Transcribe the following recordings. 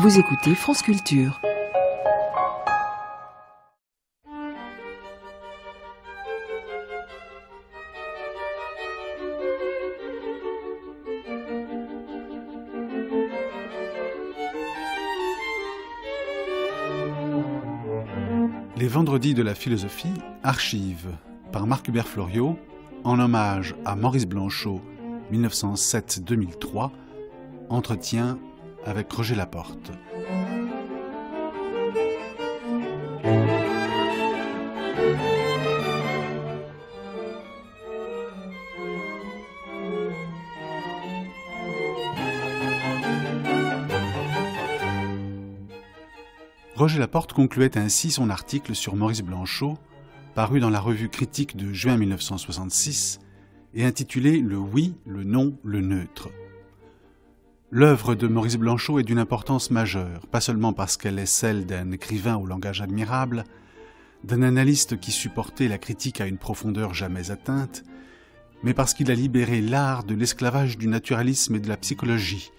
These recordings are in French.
Vous écoutez France Culture. Les Vendredis de la philosophie, archives par Marc Hubert Floriot, en hommage à Maurice Blanchot, 1907-2003, entretien avec Roger Laporte. Roger Laporte concluait ainsi son article sur Maurice Blanchot, paru dans la revue critique de juin 1966 et intitulé Le oui, le non, le neutre. L'œuvre de Maurice Blanchot est d'une importance majeure, pas seulement parce qu'elle est celle d'un écrivain au langage admirable, d'un analyste qui supportait la critique à une profondeur jamais atteinte, mais parce qu'il a libéré l'art de l'esclavage du naturalisme et de la psychologie,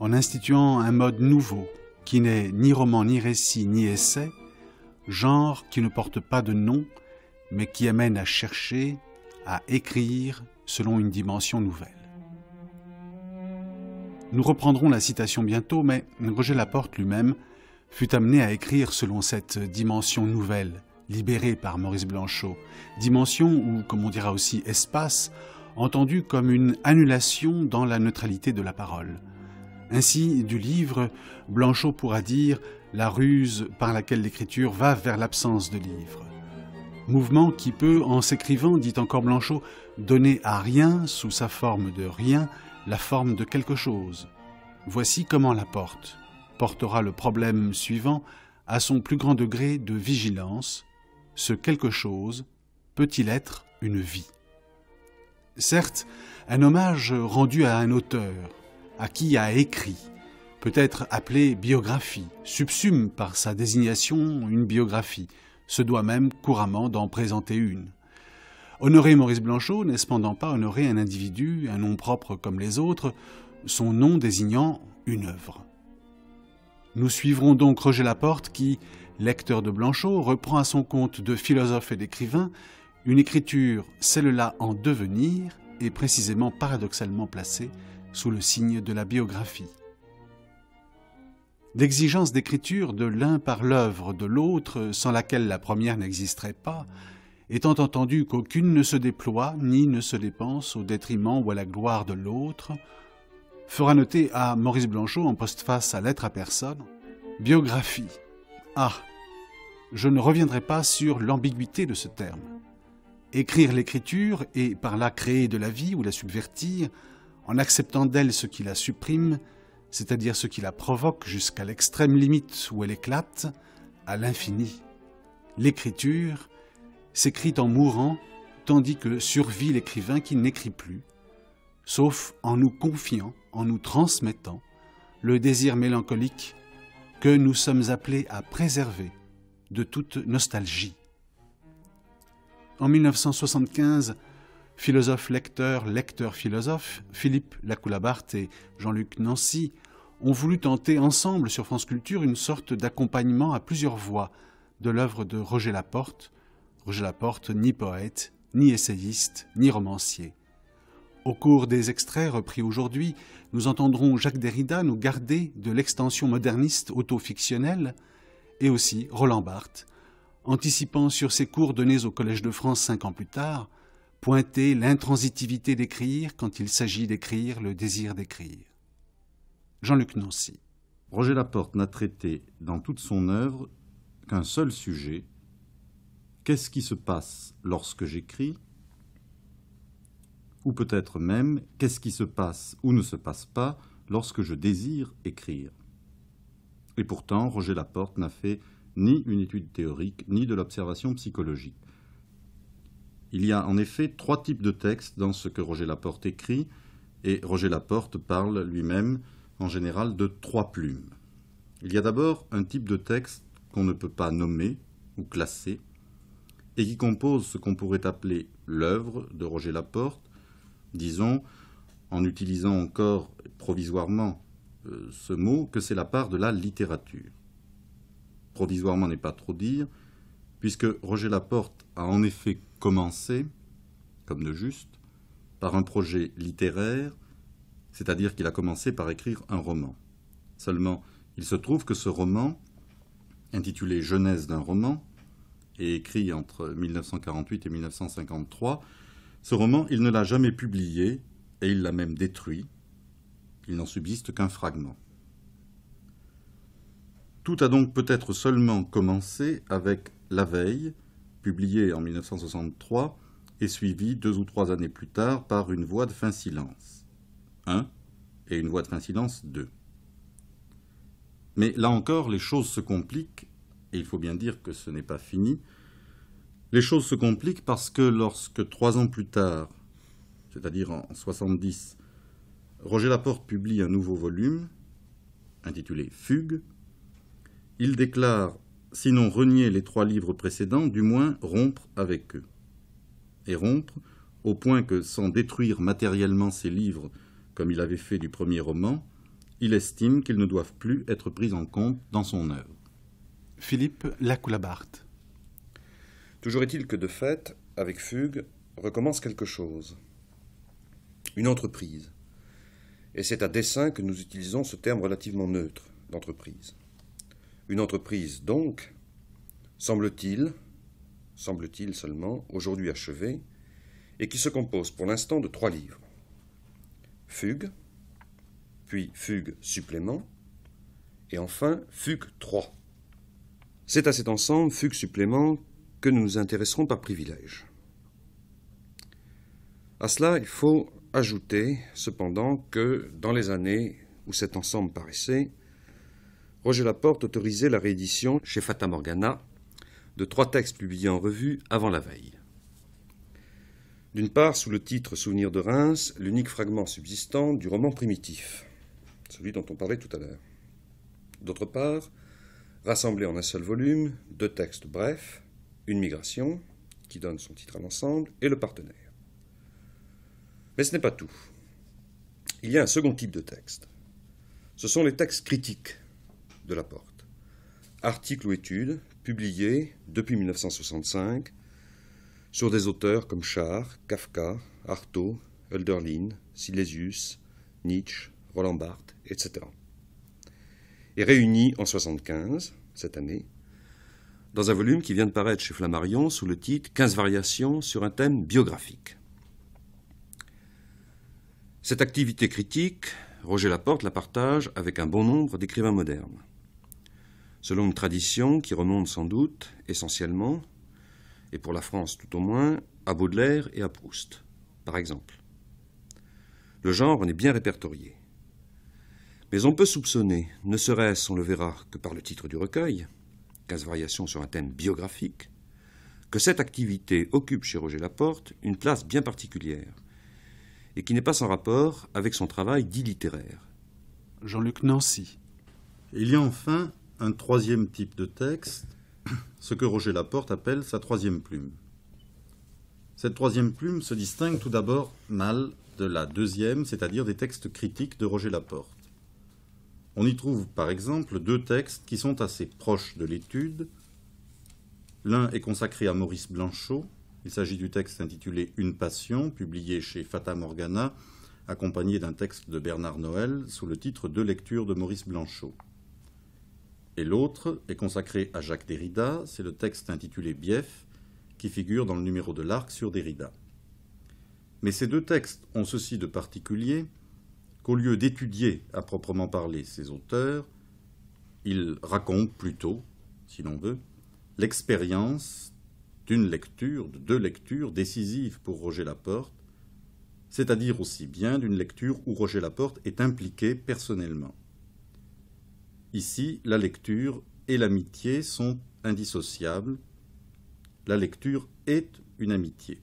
en instituant un mode nouveau, qui n'est ni roman, ni récit, ni essai, genre qui ne porte pas de nom, mais qui amène à chercher, à écrire selon une dimension nouvelle. Nous reprendrons la citation bientôt, mais Roger Laporte lui-même fut amené à écrire selon cette dimension nouvelle, libérée par Maurice Blanchot, dimension ou, comme on dira aussi, espace, entendu comme une annulation dans la neutralité de la parole. Ainsi, du livre, Blanchot pourra dire la ruse par laquelle l'écriture va vers l'absence de livre. Mouvement qui peut, en s'écrivant, dit encore Blanchot, donner à rien, sous sa forme de rien, la forme de quelque chose. Voici comment la porte portera le problème suivant à son plus grand degré de vigilance. Ce quelque chose peut-il être une vie? Certes, un hommage rendu à un auteur, à qui a écrit, peut être appelé biographie, subsume par sa désignation une biographie, se doit même couramment d'en présenter une. Honorer Maurice Blanchot n'est cependant pas honorer un individu, un nom propre comme les autres, son nom désignant une œuvre. Nous suivrons donc Roger Laporte qui, lecteur de Blanchot, reprend à son compte de philosophe et d'écrivain une écriture, celle-là en devenir, et précisément paradoxalement placée sous le signe de la biographie. L'exigence d'écriture de l'un par l'œuvre de l'autre, sans laquelle la première n'existerait pas, étant entendu qu'aucune ne se déploie ni ne se dépense au détriment ou à la gloire de l'autre, fera noter à Maurice Blanchot en postface à Lettre à personne Biographie. Ah Je ne reviendrai pas sur l'ambiguïté de ce terme. Écrire l'écriture et par là créer de la vie ou la subvertir, en acceptant d'elle ce qui la supprime, c'est-à-dire ce qui la provoque jusqu'à l'extrême limite où elle éclate, à l'infini. L'écriture, s'écrit en mourant, tandis que survit l'écrivain qui n'écrit plus, sauf en nous confiant, en nous transmettant le désir mélancolique que nous sommes appelés à préserver de toute nostalgie. En 1975, philosophe-lecteur, lecteur-philosophe, Philippe Lacoulabart et Jean-Luc Nancy ont voulu tenter ensemble sur France Culture une sorte d'accompagnement à plusieurs voix de l'œuvre de Roger Laporte, Roger Laporte, ni poète, ni essayiste, ni romancier. Au cours des extraits repris aujourd'hui, nous entendrons Jacques Derrida nous garder de l'extension moderniste auto-fictionnelle et aussi Roland Barthes, anticipant sur ses cours donnés au Collège de France cinq ans plus tard, pointer l'intransitivité d'écrire quand il s'agit d'écrire le désir d'écrire. Jean-Luc Nancy. Roger Laporte n'a traité dans toute son œuvre qu'un seul sujet, Qu'est-ce qui se passe lorsque j'écris? Ou peut-être même, qu'est-ce qui se passe ou ne se passe pas lorsque je désire écrire? Et pourtant, Roger Laporte n'a fait ni une étude théorique, ni de l'observation psychologique. Il y a en effet trois types de textes dans ce que Roger Laporte écrit, et Roger Laporte parle lui-même en général de trois plumes. Il y a d'abord un type de texte qu'on ne peut pas nommer ou classer, et qui compose ce qu'on pourrait appeler l'œuvre de Roger Laporte, disons, en utilisant encore provisoirement euh, ce mot que c'est la part de la littérature. Provisoirement n'est pas trop dire, puisque Roger Laporte a en effet commencé, comme de juste, par un projet littéraire, c'est-à-dire qu'il a commencé par écrire un roman. Seulement, il se trouve que ce roman, intitulé Genèse d'un roman, et écrit entre 1948 et 1953, ce roman, il ne l'a jamais publié, et il l'a même détruit. Il n'en subsiste qu'un fragment. Tout a donc peut-être seulement commencé avec La Veille, publié en 1963, et suivi deux ou trois années plus tard par Une voix de fin silence 1 et Une voix de fin silence 2. Mais là encore, les choses se compliquent, et il faut bien dire que ce n'est pas fini. Les choses se compliquent parce que lorsque trois ans plus tard, c'est-à-dire en 70, Roger Laporte publie un nouveau volume, intitulé Fugue, il déclare sinon renier les trois livres précédents, du moins rompre avec eux. Et rompre au point que, sans détruire matériellement ces livres comme il avait fait du premier roman, il estime qu'ils ne doivent plus être pris en compte dans son œuvre. Philippe Lacoulabart. Toujours est-il que de fait, avec Fugue, recommence quelque chose. Une entreprise. Et c'est à dessein que nous utilisons ce terme relativement neutre d'entreprise. Une entreprise, donc, semble-t-il, semble-t-il seulement, aujourd'hui achevée, et qui se compose pour l'instant de trois livres. Fugue, puis Fugue supplément, et enfin Fugue 3. C'est à cet ensemble, Fugue supplément, que nous nous intéresserons par privilège. À cela, il faut ajouter cependant que, dans les années où cet ensemble paraissait, Roger Laporte autorisait la réédition chez Fata Morgana de trois textes publiés en revue avant la veille. D'une part, sous le titre Souvenir de Reims, l'unique fragment subsistant du roman primitif, celui dont on parlait tout à l'heure. D'autre part, rassemblé en un seul volume, deux textes brefs, Une migration, qui donne son titre à l'ensemble, et Le partenaire. Mais ce n'est pas tout. Il y a un second type de texte. Ce sont les textes critiques de la porte. Articles ou études publiés depuis 1965 sur des auteurs comme Char, Kafka, Artaud, Hölderlin, Silesius, Nietzsche, Roland Barthes, etc. Et réunis en 1975, cette année, dans un volume qui vient de paraître chez Flammarion sous le titre 15 variations sur un thème biographique. Cette activité critique, Roger Laporte la partage avec un bon nombre d'écrivains modernes selon une tradition qui remonte sans doute essentiellement, et pour la France tout au moins, à Baudelaire et à Proust, par exemple. Le genre en est bien répertorié. Mais on peut soupçonner, ne serait-ce, on le verra, que par le titre du recueil, 15 variations sur un thème biographique, que cette activité occupe chez Roger Laporte une place bien particulière, et qui n'est pas sans rapport avec son travail dit littéraire. Jean-Luc Nancy. Il y a enfin un troisième type de texte, ce que Roger Laporte appelle sa troisième plume. Cette troisième plume se distingue tout d'abord mal de la deuxième, c'est-à-dire des textes critiques de Roger Laporte. On y trouve par exemple deux textes qui sont assez proches de l'étude. L'un est consacré à Maurice Blanchot. Il s'agit du texte intitulé Une passion, publié chez Fata Morgana, accompagné d'un texte de Bernard Noël sous le titre Deux lectures de Maurice Blanchot et l'autre est consacré à Jacques Derrida, c'est le texte intitulé Bief, qui figure dans le numéro de l'Arc sur Derrida. Mais ces deux textes ont ceci de particulier qu'au lieu d'étudier à proprement parler ces auteurs, ils racontent plutôt, si l'on veut, l'expérience d'une lecture, de deux lectures décisives pour Roger Laporte, c'est-à-dire aussi bien d'une lecture où Roger Laporte est impliqué personnellement. Ici, la lecture et l'amitié sont indissociables. La lecture est une amitié.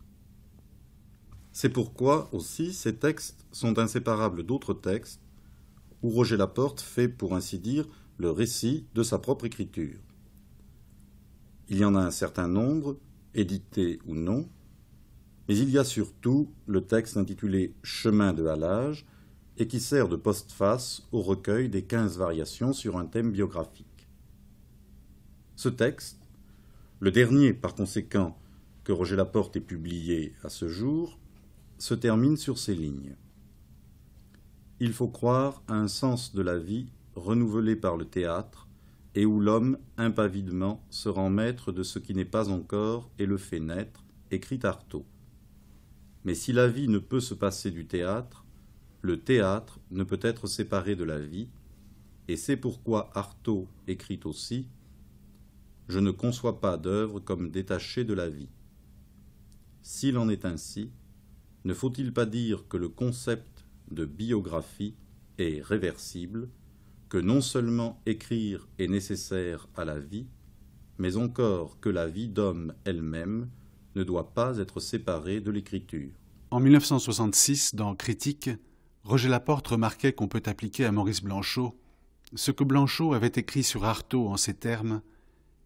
C'est pourquoi aussi ces textes sont inséparables d'autres textes où Roger Laporte fait, pour ainsi dire, le récit de sa propre écriture. Il y en a un certain nombre, édités ou non, mais il y a surtout le texte intitulé Chemin de halage, et qui sert de postface au recueil des quinze variations sur un thème biographique. Ce texte, le dernier par conséquent que Roger Laporte ait publié à ce jour, se termine sur ces lignes. Il faut croire à un sens de la vie renouvelé par le théâtre et où l'homme, impavidement, se rend maître de ce qui n'est pas encore et le fait naître, écrit Artaud. Mais si la vie ne peut se passer du théâtre, le théâtre ne peut être séparé de la vie, et c'est pourquoi Artaud écrit aussi Je ne conçois pas d'œuvre comme détachée de la vie. S'il en est ainsi, ne faut-il pas dire que le concept de biographie est réversible, que non seulement écrire est nécessaire à la vie, mais encore que la vie d'homme elle-même ne doit pas être séparée de l'écriture? En 1966, dans Critique, Roger Laporte remarquait qu'on peut appliquer à Maurice Blanchot ce que Blanchot avait écrit sur Artaud en ces termes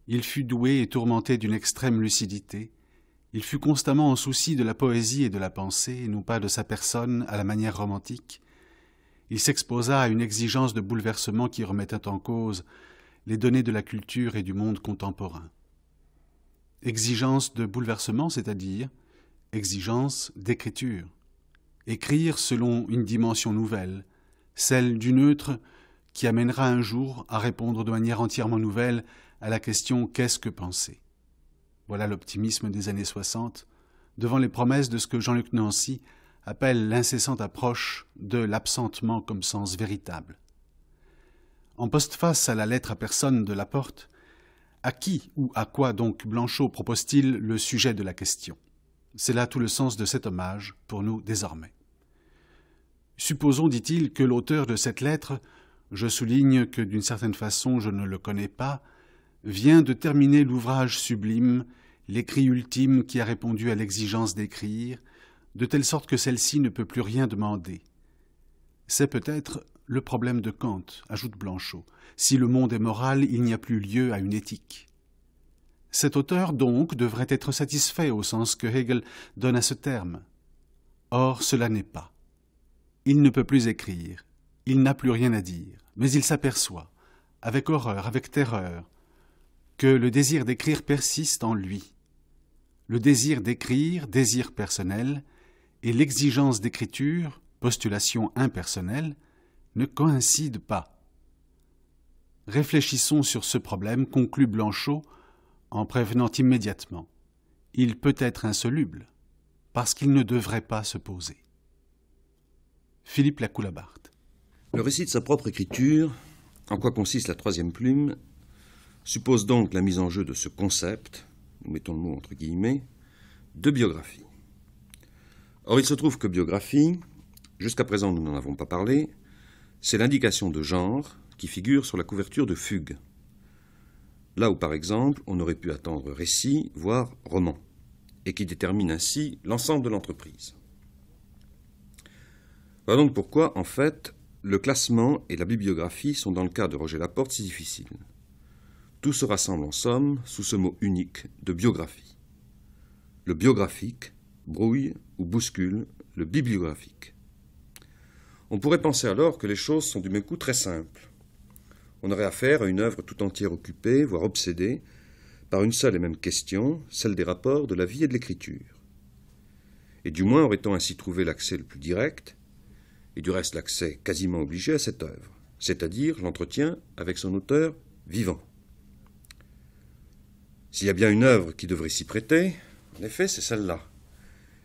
Il fut doué et tourmenté d'une extrême lucidité. Il fut constamment en souci de la poésie et de la pensée, et non pas de sa personne à la manière romantique. Il s'exposa à une exigence de bouleversement qui remettait en cause les données de la culture et du monde contemporain. Exigence de bouleversement, c'est-à-dire exigence d'écriture écrire selon une dimension nouvelle, celle du neutre qui amènera un jour à répondre de manière entièrement nouvelle à la question qu'est-ce que penser? Voilà l'optimisme des années 60 devant les promesses de ce que Jean-Luc Nancy appelle l'incessante approche de l'absentement comme sens véritable. En postface à la lettre à personne de la porte, à qui ou à quoi donc Blanchot propose-t-il le sujet de la question? C'est là tout le sens de cet hommage pour nous désormais. Supposons, dit-il, que l'auteur de cette lettre, je souligne que d'une certaine façon je ne le connais pas, vient de terminer l'ouvrage sublime, l'écrit ultime qui a répondu à l'exigence d'écrire, de telle sorte que celle-ci ne peut plus rien demander. C'est peut-être le problème de Kant, ajoute Blanchot. Si le monde est moral, il n'y a plus lieu à une éthique. Cet auteur, donc, devrait être satisfait au sens que Hegel donne à ce terme. Or, cela n'est pas. Il ne peut plus écrire, il n'a plus rien à dire, mais il s'aperçoit, avec horreur, avec terreur, que le désir d'écrire persiste en lui. Le désir d'écrire, désir personnel, et l'exigence d'écriture, postulation impersonnelle, ne coïncident pas. Réfléchissons sur ce problème, conclut Blanchot, en prévenant immédiatement. Il peut être insoluble, parce qu'il ne devrait pas se poser. Philippe Lacoulabart. Le récit de sa propre écriture, en quoi consiste la troisième plume, suppose donc la mise en jeu de ce concept, mettons le mot entre guillemets, de biographie. Or, il se trouve que biographie, jusqu'à présent nous n'en avons pas parlé, c'est l'indication de genre qui figure sur la couverture de Fugue, là où par exemple on aurait pu attendre récit, voire roman, et qui détermine ainsi l'ensemble de l'entreprise. Voilà donc pourquoi, en fait, le classement et la bibliographie sont dans le cas de Roger Laporte si difficiles. Tout se rassemble en somme sous ce mot unique de biographie. Le biographique brouille ou bouscule le bibliographique. On pourrait penser alors que les choses sont du même coup très simples on aurait affaire à une œuvre tout entière occupée, voire obsédée, par une seule et même question, celle des rapports de la vie et de l'écriture. Et du moins aurait-on ainsi trouvé l'accès le plus direct, et du reste l'accès quasiment obligé à cette œuvre, c'est-à-dire l'entretien avec son auteur vivant. S'il y a bien une œuvre qui devrait s'y prêter, en effet, c'est celle-là.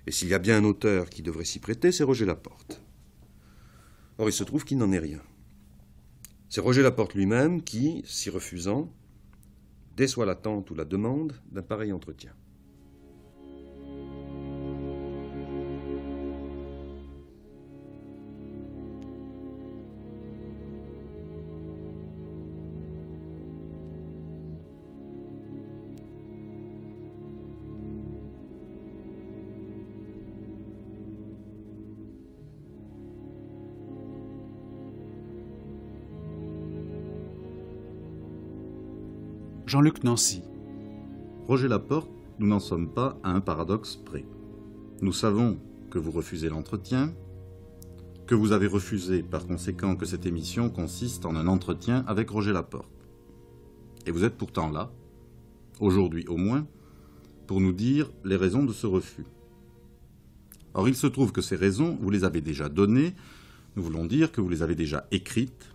Et s'il y a bien un auteur qui devrait s'y prêter, c'est Roger Laporte. Or, il se trouve qu'il n'en est rien. C'est Roger Laporte lui-même qui, s'y refusant, déçoit l'attente ou la demande d'un pareil entretien. Jean-Luc Nancy. Roger Laporte, nous n'en sommes pas à un paradoxe près. Nous savons que vous refusez l'entretien, que vous avez refusé par conséquent que cette émission consiste en un entretien avec Roger Laporte. Et vous êtes pourtant là, aujourd'hui au moins, pour nous dire les raisons de ce refus. Or, il se trouve que ces raisons, vous les avez déjà données, nous voulons dire que vous les avez déjà écrites.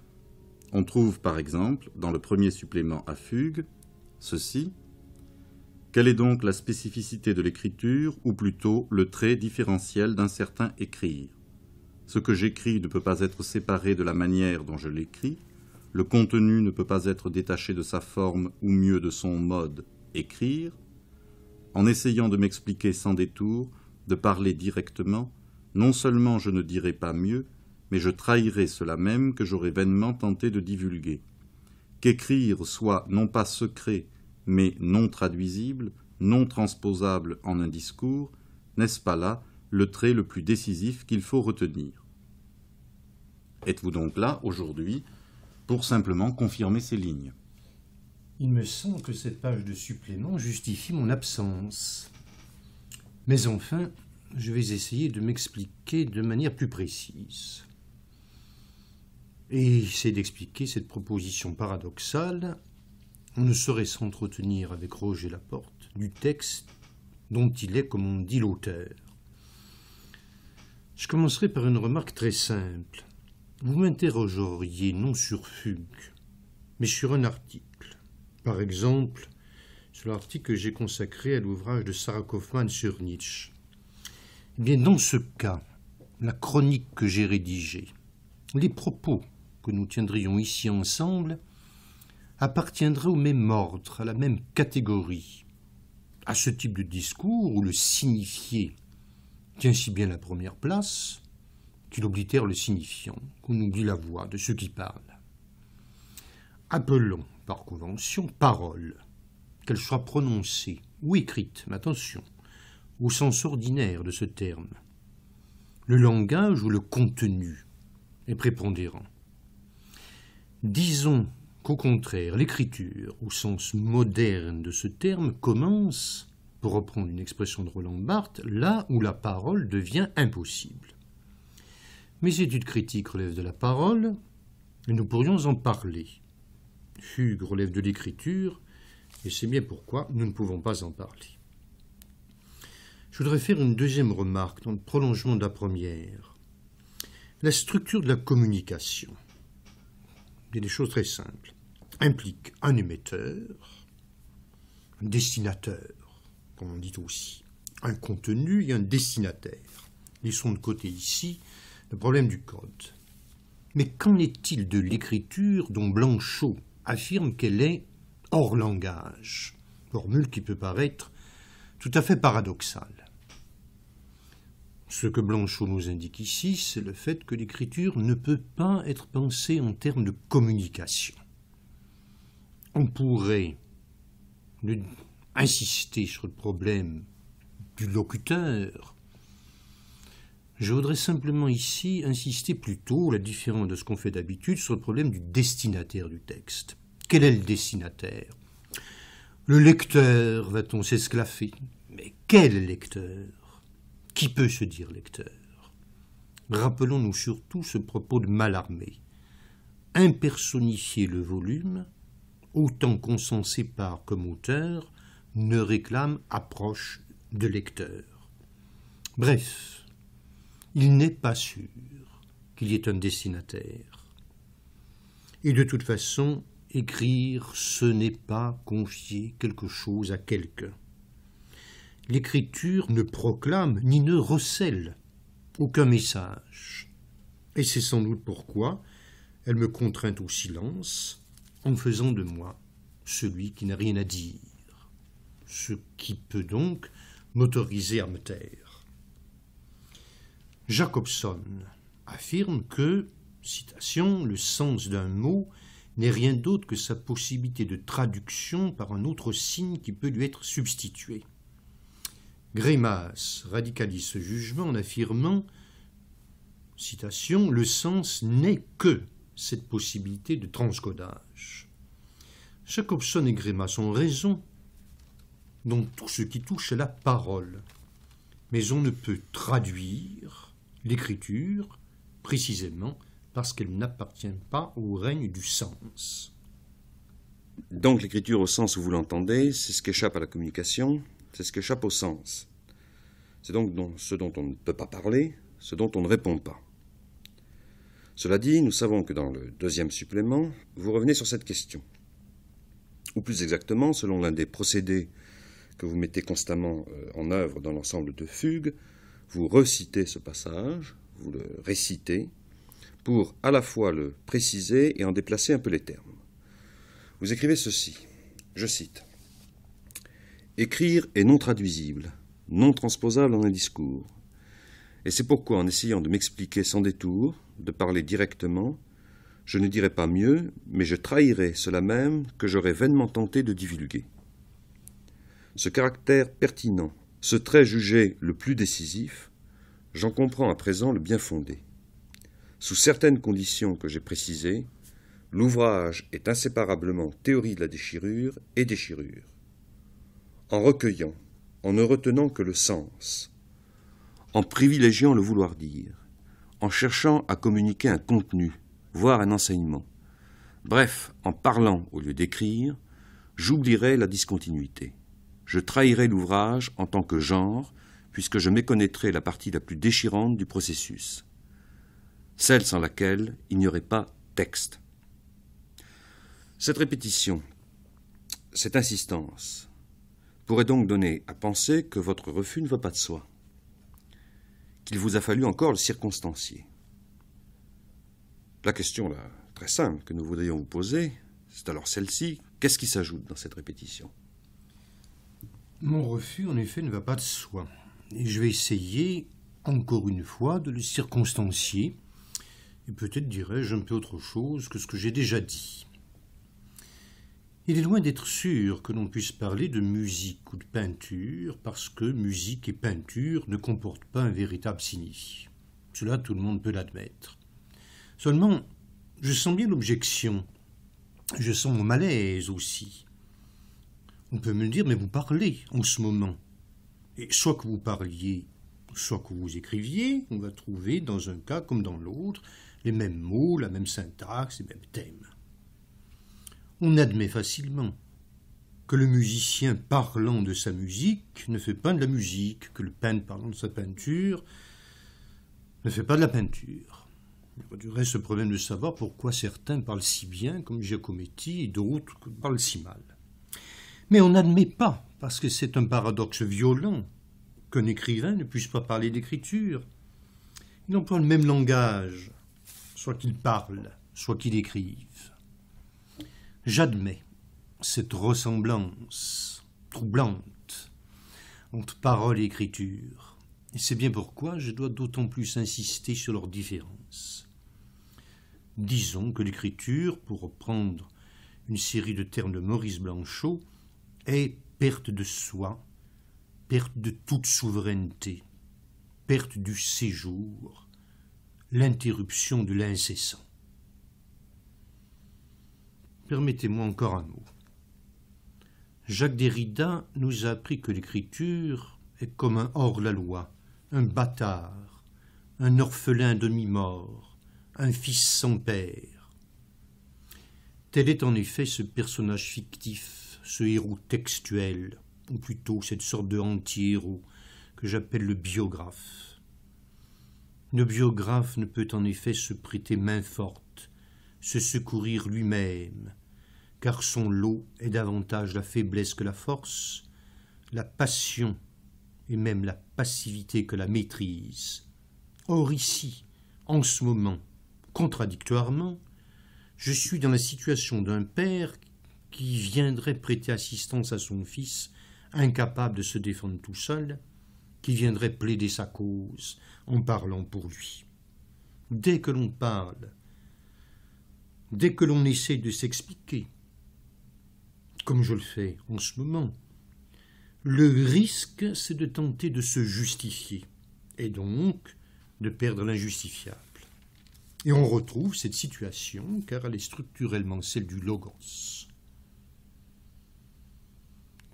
On trouve par exemple, dans le premier supplément à fugue, ceci. Quelle est donc la spécificité de l'écriture, ou plutôt le trait différentiel d'un certain écrire? Ce que j'écris ne peut pas être séparé de la manière dont je l'écris, le contenu ne peut pas être détaché de sa forme ou mieux de son mode écrire. En essayant de m'expliquer sans détour, de parler directement, non seulement je ne dirai pas mieux, mais je trahirai cela même que j'aurais vainement tenté de divulguer. Qu'écrire soit non pas secret, mais non traduisible, non transposable en un discours, n'est-ce pas là le trait le plus décisif qu'il faut retenir? Êtes-vous donc là, aujourd'hui, pour simplement confirmer ces lignes? Il me semble que cette page de supplément justifie mon absence. Mais enfin, je vais essayer de m'expliquer de manière plus précise. Et c'est d'expliquer cette proposition paradoxale. On ne saurait s'entretenir avec Roger Laporte du texte dont il est, comme on dit, l'auteur. Je commencerai par une remarque très simple. Vous m'interrogeriez non sur Fugue, mais sur un article. Par exemple, sur l'article que j'ai consacré à l'ouvrage de Sarah Kaufmann sur Nietzsche. Eh bien, dans ce cas, la chronique que j'ai rédigée, les propos que nous tiendrions ici ensemble, appartiendraient au même ordre, à la même catégorie, à ce type de discours où le signifié tient si bien la première place qu'il oblitère le signifiant, qu'on oublie la voix de ceux qui parlent. Appelons, par convention, parole, qu'elle soit prononcée ou écrite, mais attention, au sens ordinaire de ce terme. Le langage ou le contenu est prépondérant. Disons qu'au contraire, l'écriture, au sens moderne de ce terme, commence, pour reprendre une expression de Roland Barthes, là où la parole devient impossible. Mes études critiques relèvent de la parole, et nous pourrions en parler. Fugue relève de l'écriture, et c'est bien pourquoi nous ne pouvons pas en parler. Je voudrais faire une deuxième remarque dans le prolongement de la première. La structure de la communication, il y a des choses très simples, implique un émetteur, un destinateur, comme on dit aussi, un contenu et un destinataire. Laissons de côté ici le problème du code. Mais qu'en est-il de l'écriture dont Blanchot affirme qu'elle est hors langage? Formule qui peut paraître tout à fait paradoxale. Ce que Blanchot nous indique ici, c'est le fait que l'écriture ne peut pas être pensée en termes de communication. On pourrait insister sur le problème du locuteur. Je voudrais simplement ici insister plutôt, la différence de ce qu'on fait d'habitude, sur le problème du destinataire du texte. Quel est le destinataire? Le lecteur, va-t-on s'esclaffer? Mais quel lecteur? Qui peut se dire lecteur? Rappelons-nous surtout ce propos de Mallarmé. Impersonnifier le volume, autant qu'on s'en sépare comme auteur, ne réclame approche de lecteur. Bref, il n'est pas sûr qu'il y ait un destinataire. Et de toute façon, écrire, ce n'est pas confier quelque chose à quelqu'un l'écriture ne proclame ni ne recèle aucun message. Et c'est sans doute pourquoi elle me contraint au silence en faisant de moi celui qui n'a rien à dire, ce qui peut donc m'autoriser à me taire. Jacobson affirme que, citation, le sens d'un mot n'est rien d'autre que sa possibilité de traduction par un autre signe qui peut lui être substitué. Grémas radicalise ce jugement en affirmant Le sens n'est que cette possibilité de transcodage. Jacobson et Grémas ont raison dans tout ce qui touche à la parole, mais on ne peut traduire l'écriture précisément parce qu'elle n'appartient pas au règne du sens. Donc l'écriture au sens où vous l'entendez, c'est ce qui échappe à la communication, c'est ce qui échappe au sens. C'est donc ce dont on ne peut pas parler, ce dont on ne répond pas. Cela dit, nous savons que dans le deuxième supplément, vous revenez sur cette question. Ou plus exactement, selon l'un des procédés que vous mettez constamment euh, en œuvre dans l'ensemble de fugues, vous recitez ce passage, vous le récitez, pour à la fois le préciser et en déplacer un peu les termes. Vous écrivez ceci, je cite. Écrire est non traduisible, non transposable en un discours. Et c'est pourquoi, en essayant de m'expliquer sans détour, de parler directement, je ne dirai pas mieux, mais je trahirai cela même que j'aurais vainement tenté de divulguer. Ce caractère pertinent, ce trait jugé le plus décisif, j'en comprends à présent le bien fondé. Sous certaines conditions que j'ai précisées, l'ouvrage est inséparablement théorie de la déchirure et déchirure. En recueillant, en ne retenant que le sens, en privilégiant le vouloir dire, en cherchant à communiquer un contenu, voire un enseignement. Bref, en parlant au lieu d'écrire, j'oublierai la discontinuité. Je trahirai l'ouvrage en tant que genre, puisque je méconnaîtrai la partie la plus déchirante du processus celle sans laquelle il n'y aurait pas texte. Cette répétition, cette insistance, pourrait donc donner à penser que votre refus ne va pas de soi, qu'il vous a fallu encore le circonstancier. La question là, très simple que nous voudrions vous poser, c'est alors celle-ci, qu'est-ce qui s'ajoute dans cette répétition? Mon refus, en effet, ne va pas de soi. Et je vais essayer, encore une fois, de le circonstancier et peut-être dirais-je un peu autre chose que ce que j'ai déjà dit. Il est loin d'être sûr que l'on puisse parler de musique ou de peinture, parce que musique et peinture ne comportent pas un véritable signifié. Cela, tout le monde peut l'admettre. Seulement, je sens bien l'objection. Je sens mon malaise aussi. On peut me dire, mais vous parlez en ce moment. Et soit que vous parliez, soit que vous écriviez, on va trouver dans un cas comme dans l'autre les mêmes mots, la même syntaxe, les mêmes thèmes. On admet facilement que le musicien parlant de sa musique ne fait pas de la musique, que le peintre parlant de sa peinture ne fait pas de la peinture. Il y aurait ce problème de savoir pourquoi certains parlent si bien comme Giacometti et d'autres parlent si mal. Mais on n'admet pas, parce que c'est un paradoxe violent, qu'un écrivain ne puisse pas parler d'écriture. Il emploie le même langage, soit qu'il parle, soit qu'il écrive. J'admets cette ressemblance troublante entre parole et écriture, et c'est bien pourquoi je dois d'autant plus insister sur leur différence. Disons que l'écriture, pour reprendre une série de termes de Maurice Blanchot, est perte de soi, perte de toute souveraineté, perte du séjour, l'interruption de l'incessant. Permettez-moi encore un mot. Jacques Derrida nous a appris que l'écriture est comme un hors-la-loi, un bâtard, un orphelin demi-mort, un fils sans père. Tel est en effet ce personnage fictif, ce héros textuel, ou plutôt cette sorte de anti-héros que j'appelle le biographe. Le biographe ne peut en effet se prêter main forte, se secourir lui-même, car son lot est davantage la faiblesse que la force, la passion et même la passivité que la maîtrise. Or ici, en ce moment, contradictoirement, je suis dans la situation d'un père qui viendrait prêter assistance à son fils, incapable de se défendre tout seul, qui viendrait plaider sa cause en parlant pour lui. Dès que l'on parle, dès que l'on essaie de s'expliquer, comme je le fais en ce moment, le risque, c'est de tenter de se justifier, et donc de perdre l'injustifiable. Et on retrouve cette situation, car elle est structurellement celle du logos.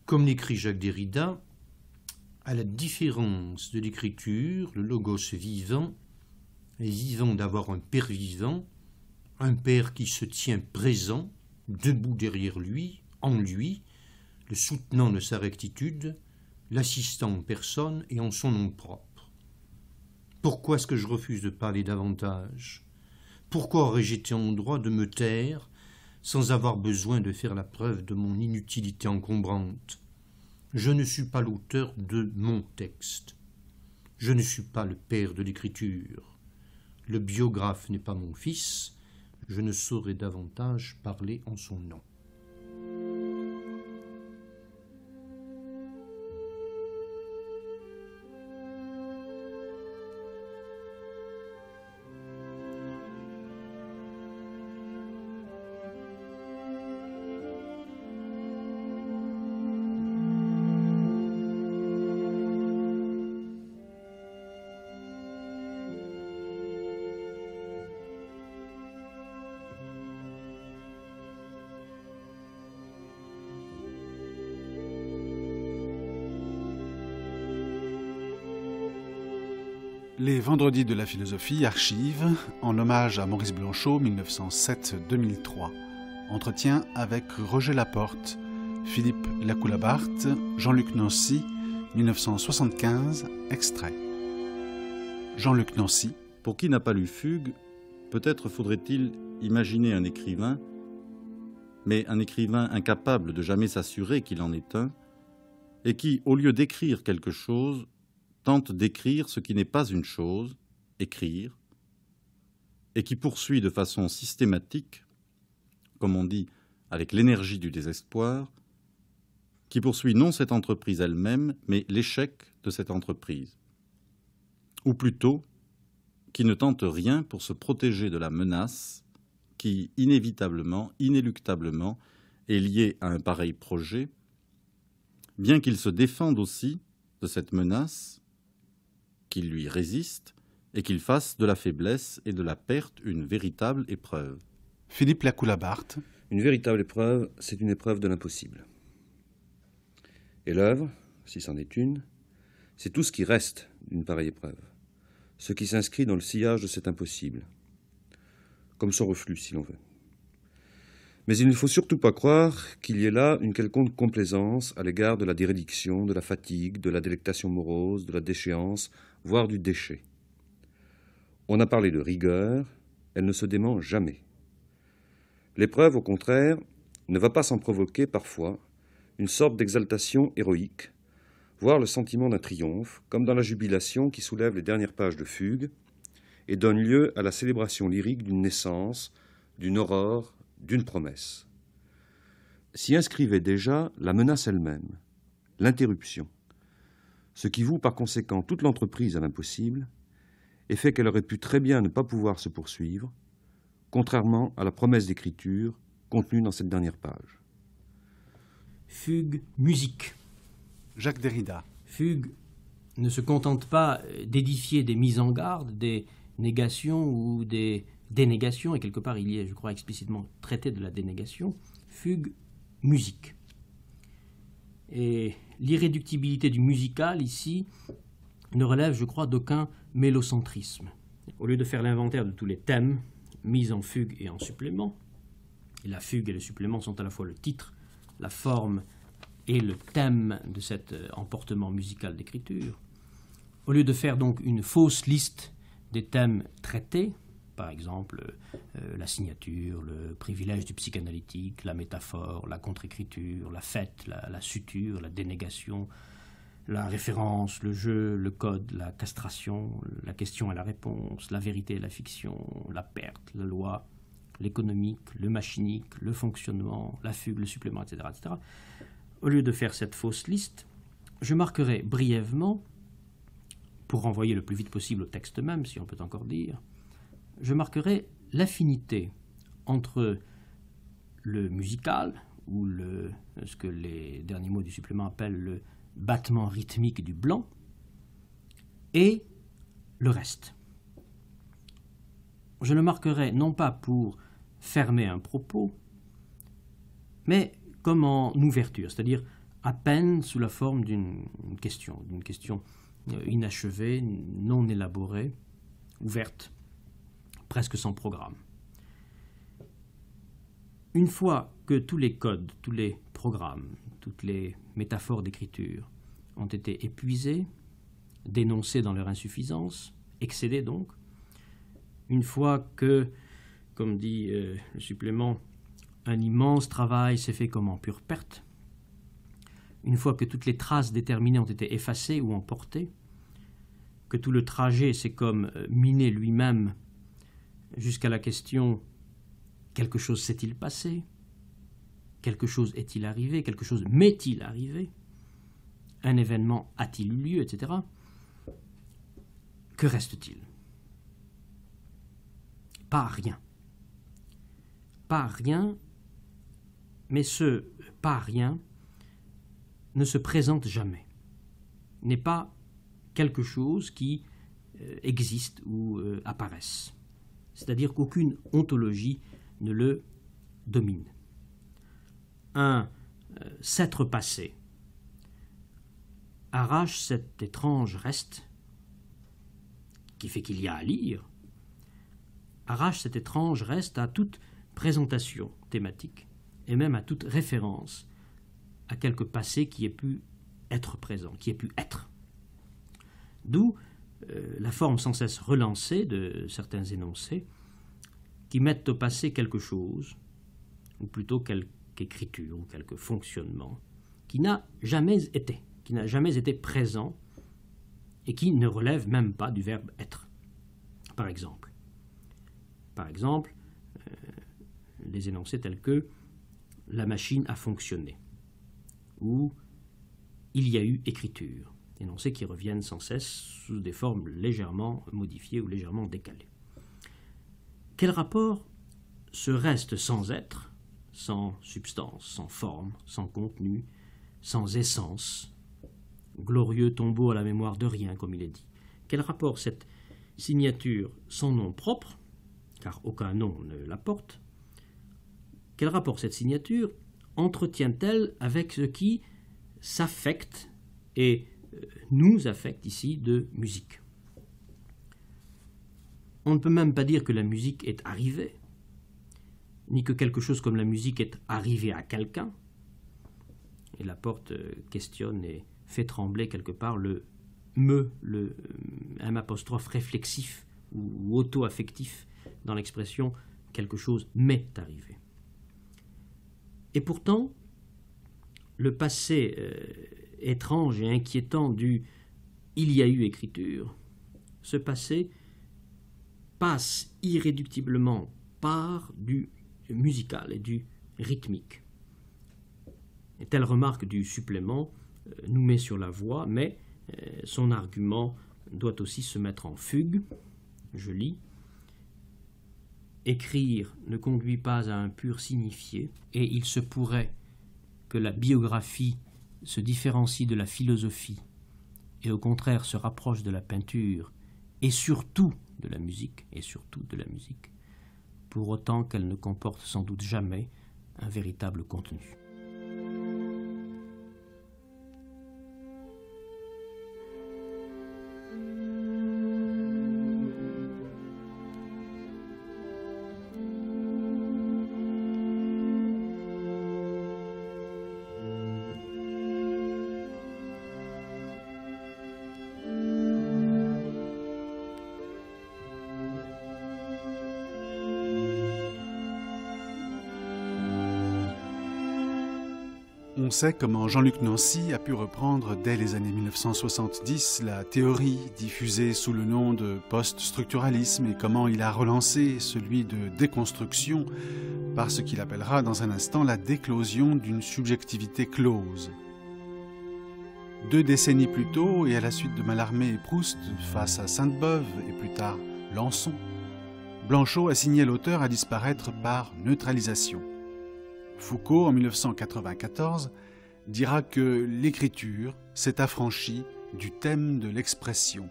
Comme l'écrit Jacques Derrida, à la différence de l'écriture, le logos vivant, est vivant d'avoir un père vivant, un père qui se tient présent, debout derrière lui, en lui, le soutenant de sa rectitude, l'assistant en personne et en son nom propre. Pourquoi est-ce que je refuse de parler davantage? Pourquoi aurais-je été en droit de me taire sans avoir besoin de faire la preuve de mon inutilité encombrante? Je ne suis pas l'auteur de mon texte. Je ne suis pas le père de l'écriture. Le biographe n'est pas mon fils. Je ne saurais davantage parler en son nom. Les Vendredis de la philosophie archive en hommage à Maurice Blanchot 1907-2003. Entretien avec Roger Laporte, Philippe Lacoulabart, Jean-Luc Nancy 1975, extrait. Jean-Luc Nancy. Pour qui n'a pas lu Fugue, peut-être faudrait-il imaginer un écrivain, mais un écrivain incapable de jamais s'assurer qu'il en est un, et qui, au lieu d'écrire quelque chose, tente d'écrire ce qui n'est pas une chose, écrire, et qui poursuit de façon systématique, comme on dit avec l'énergie du désespoir, qui poursuit non cette entreprise elle-même, mais l'échec de cette entreprise. Ou plutôt, qui ne tente rien pour se protéger de la menace qui, inévitablement, inéluctablement, est liée à un pareil projet, bien qu'il se défende aussi de cette menace qu'il lui résiste et qu'il fasse de la faiblesse et de la perte une véritable épreuve. Philippe Lacoulabart. Une véritable épreuve, c'est une épreuve de l'impossible. Et l'œuvre, si c'en est une, c'est tout ce qui reste d'une pareille épreuve, ce qui s'inscrit dans le sillage de cet impossible, comme son reflux, si l'on veut. Mais il ne faut surtout pas croire qu'il y ait là une quelconque complaisance à l'égard de la dérédiction, de la fatigue, de la délectation morose, de la déchéance, voire du déchet. On a parlé de rigueur, elle ne se dément jamais. L'épreuve, au contraire, ne va pas sans provoquer parfois une sorte d'exaltation héroïque, voire le sentiment d'un triomphe, comme dans la jubilation qui soulève les dernières pages de Fugue et donne lieu à la célébration lyrique d'une naissance, d'une aurore, d'une promesse. S'y inscrivait déjà la menace elle-même, l'interruption ce qui voue par conséquent toute l'entreprise à l'impossible, et fait qu'elle aurait pu très bien ne pas pouvoir se poursuivre, contrairement à la promesse d'écriture contenue dans cette dernière page. Fugue musique. Jacques Derrida. Fugue ne se contente pas d'édifier des mises en garde, des négations ou des dénégations, et quelque part il y est, je crois, explicitement traité de la dénégation. Fugue musique. Et l'irréductibilité du musical ici ne relève, je crois, d'aucun mélocentrisme. Au lieu de faire l'inventaire de tous les thèmes mis en fugue et en supplément, et la fugue et le supplément sont à la fois le titre, la forme et le thème de cet euh, emportement musical d'écriture, au lieu de faire donc une fausse liste des thèmes traités, par exemple euh, la signature, le privilège du psychanalytique, la métaphore, la contre-écriture, la fête, la, suture, la dénégation, la référence, le jeu, le code, la castration, la question et la réponse, la vérité et la fiction, la perte, la loi, l'économique, le machinique, le fonctionnement, la fugue, le supplément, etc., etc. Au lieu de faire cette fausse liste, je marquerai brièvement, pour renvoyer le plus vite possible au texte même, si on peut encore dire, je marquerai l'affinité entre le musical, ou ce que les derniers mots du supplément appellent le battement rythmique du blanc, et le reste. Je le marquerai non pas pour fermer un propos, mais comme en ouverture, c'est-à-dire à peine sous la forme d'une question, d'une question euh, inachevée, non élaborée, ouverte presque sans programme. Une fois que tous les codes, tous les programmes, toutes les métaphores d'écriture ont été épuisés, dénoncés dans leur insuffisance, excédés donc, une fois que, comme dit euh, le supplément, un immense travail s'est fait comme en pure perte, une fois que toutes les traces déterminées ont été effacées ou emportées, que tout le trajet s'est comme euh, miné lui-même jusqu'à la question quelque chose s'est-il passé? Quelque chose est-il arrivé? Quelque chose m'est-il arrivé? Un événement a-t-il eu lieu Etc. Que reste-t-il? Pas rien. Pas rien, mais ce pas rien ne se présente jamais, n'est pas quelque chose qui euh, existe ou euh, apparaisse. C'est-à-dire qu'aucune ontologie ne le domine. Un euh, s'être passé arrache cet étrange reste qui fait qu'il y a à lire, arrache cet étrange reste à toute présentation thématique et même à toute référence à quelque passé qui ait pu être présent, qui ait pu être. D'où la forme sans cesse relancée de certains énoncés qui mettent au passé quelque chose, ou plutôt quelque écriture ou quelque fonctionnement, qui n'a jamais été, qui n'a jamais été présent et qui ne relève même pas du verbe être. Par exemple, par exemple, euh, les énoncés tels que la machine a fonctionné ou il y a eu écriture, énoncés qui reviennent sans cesse sous des formes légèrement modifiées ou légèrement décalées. Quel rapport se reste sans être, sans substance, sans forme, sans contenu, sans essence, glorieux tombeau à la mémoire de rien, comme il est dit? Quel rapport cette signature sans nom propre, car aucun nom ne la porte, quel rapport cette signature entretient-elle avec ce qui s'affecte et nous affecte ici de musique On ne peut même pas dire que la musique est arrivée, ni que quelque chose comme la musique est arrivé à quelqu'un. Et la porte euh, questionne et fait trembler quelque part le me, le un euh, apostrophe réflexif ou auto-affectif dans l'expression quelque chose m'est arrivé. Et pourtant, le passé euh, étrange et inquiétant du il y a eu écriture, ce passé passe irréductiblement par du musical et du rythmique. Telle remarque du supplément euh, nous met sur la voie, mais euh, son argument doit aussi se mettre en fugue. Je lis Écrire ne conduit pas à un pur signifié, et il se pourrait que la biographie se différencie de la philosophie, et au contraire se rapproche de la peinture, et surtout de la musique, et surtout de la musique, pour autant qu'elle ne comporte sans doute jamais un véritable contenu. Comment Jean-Luc Nancy a pu reprendre dès les années 1970 la théorie diffusée sous le nom de post-structuralisme et comment il a relancé celui de déconstruction par ce qu'il appellera dans un instant la déclosion d'une subjectivité close. Deux décennies plus tôt, et à la suite de Mallarmé et Proust face à Sainte-Beuve et plus tard Lançon, Blanchot a signé l'auteur à disparaître par neutralisation. Foucault, en 1994, dira que l'écriture s'est affranchie du thème de l'expression,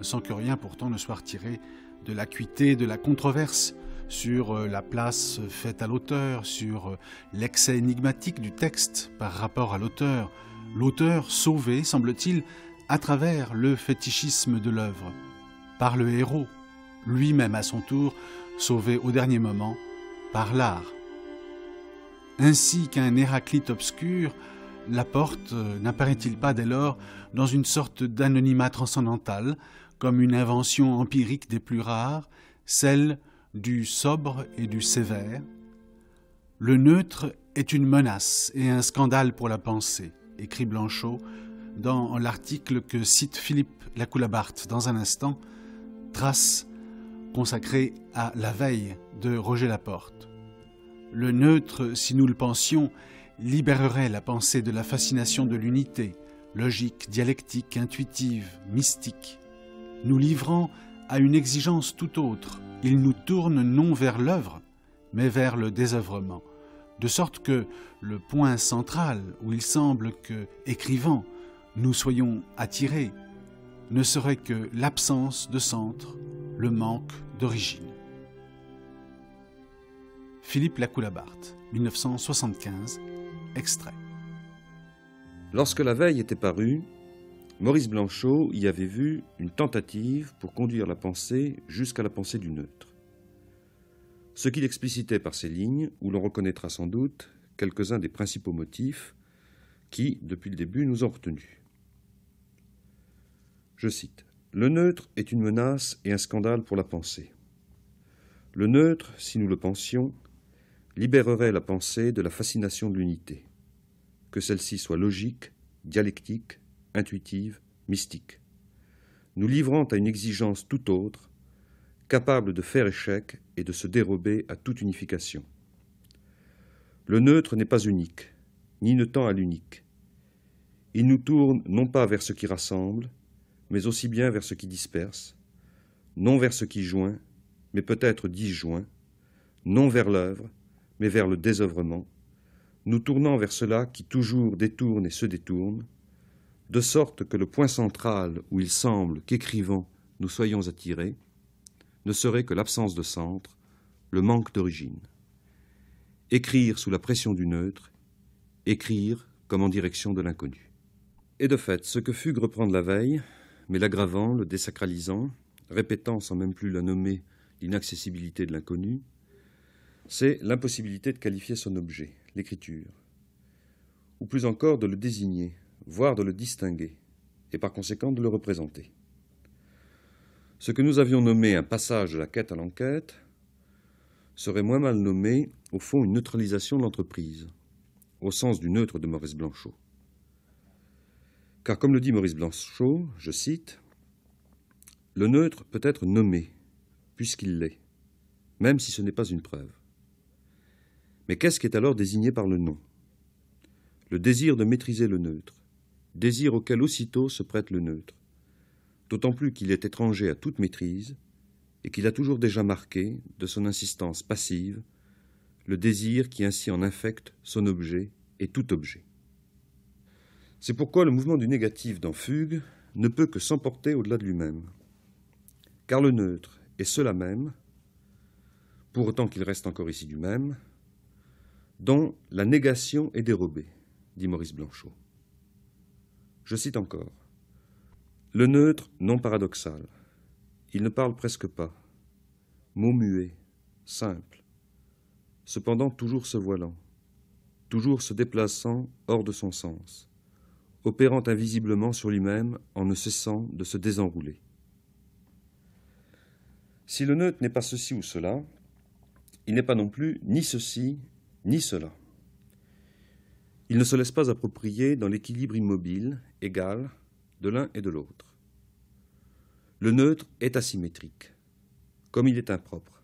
sans que rien pourtant ne soit retiré de l'acuité de la controverse sur euh, la place faite à l'auteur, sur euh, l'excès énigmatique du texte par rapport à l'auteur, l'auteur sauvé, semble-t-il, à travers le fétichisme de l'œuvre, par le héros, lui-même à son tour sauvé au dernier moment par l'art. Ainsi qu'un Héraclite obscur, la porte n'apparaît-il pas dès lors dans une sorte d'anonymat transcendantal, comme une invention empirique des plus rares, celle du sobre et du sévère? Le neutre est une menace et un scandale pour la pensée, écrit Blanchot dans l'article que cite Philippe Lacoulabart dans un instant, trace consacrée à la veille de Roger Laporte. Le neutre, si nous le pensions, libérerait la pensée de la fascination de l'unité, logique, dialectique, intuitive, mystique. Nous livrant à une exigence tout autre, il nous tourne non vers l'œuvre, mais vers le désœuvrement, de sorte que le point central où il semble que, écrivant, nous soyons attirés ne serait que l'absence de centre, le manque d'origine. Philippe Lacoulabart, 1975, extrait. Lorsque la veille était parue, Maurice Blanchot y avait vu une tentative pour conduire la pensée jusqu'à la pensée du neutre. Ce qu'il explicitait par ces lignes, où l'on reconnaîtra sans doute quelques-uns des principaux motifs qui, depuis le début, nous ont retenus. Je cite Le neutre est une menace et un scandale pour la pensée. Le neutre, si nous le pensions, libérerait la pensée de la fascination de l'unité, que celle-ci soit logique, dialectique, intuitive, mystique, nous livrant à une exigence tout autre, capable de faire échec et de se dérober à toute unification. Le neutre n'est pas unique, ni ne tend à l'unique. Il nous tourne non pas vers ce qui rassemble, mais aussi bien vers ce qui disperse, non vers ce qui joint, mais peut-être disjoint, non vers l'œuvre, mais vers le désœuvrement, nous tournant vers cela qui toujours détourne et se détourne, de sorte que le point central où il semble qu'écrivant nous soyons attirés ne serait que l'absence de centre, le manque d'origine. Écrire sous la pression du neutre, écrire comme en direction de l'inconnu. Et de fait, ce que Fugue reprendre la veille, mais l'aggravant, le désacralisant, répétant sans même plus la nommer l'inaccessibilité de l'inconnu, c'est l'impossibilité de qualifier son objet, l'écriture, ou plus encore de le désigner, voire de le distinguer, et par conséquent de le représenter. Ce que nous avions nommé un passage de la quête à l'enquête serait moins mal nommé, au fond, une neutralisation de l'entreprise, au sens du neutre de Maurice Blanchot. Car comme le dit Maurice Blanchot, je cite, Le neutre peut être nommé, puisqu'il l'est, même si ce n'est pas une preuve. Mais qu'est-ce qui est alors désigné par le nom? Le désir de maîtriser le neutre, désir auquel aussitôt se prête le neutre, d'autant plus qu'il est étranger à toute maîtrise, et qu'il a toujours déjà marqué, de son insistance passive, le désir qui ainsi en infecte son objet et tout objet. C'est pourquoi le mouvement du négatif dans Fugue ne peut que s'emporter au-delà de lui-même. Car le neutre est cela même, pour autant qu'il reste encore ici du même, dont la négation est dérobée, dit Maurice Blanchot. Je cite encore. Le neutre non paradoxal. Il ne parle presque pas. Mot muet, simple. Cependant toujours se voilant, toujours se déplaçant hors de son sens opérant invisiblement sur lui-même en ne cessant de se désenrouler. Si le neutre n'est pas ceci ou cela, il n'est pas non plus ni ceci ni cela. Il ne se laisse pas approprier dans l'équilibre immobile, égal, de l'un et de l'autre. Le neutre est asymétrique, comme il est impropre,